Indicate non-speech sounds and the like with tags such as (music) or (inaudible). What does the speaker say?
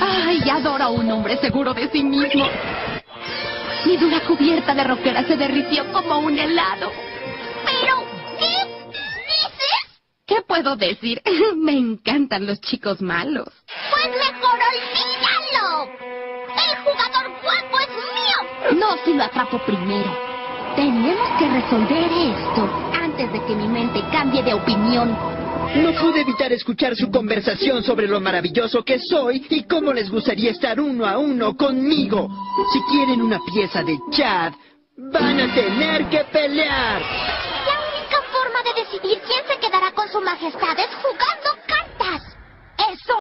Ay, adoro a un hombre seguro de sí mismo. Mi dura cubierta de roquera se derritió como un helado. Pero, ¿qué dices? ¿Qué puedo decir? (laughs) Me encantan los chicos malos. Pues mejor olvídalo. El jugador guapo es mío. No si lo atrapo primero. Tenemos que resolver esto antes de que mi mente cambie de opinión. No pude evitar escuchar su conversación sobre lo maravilloso que soy y cómo les gustaría estar uno a uno conmigo. Si quieren una pieza de Chad, van a tener que pelear. La única forma de decidir quién se quedará con su majestad es jugando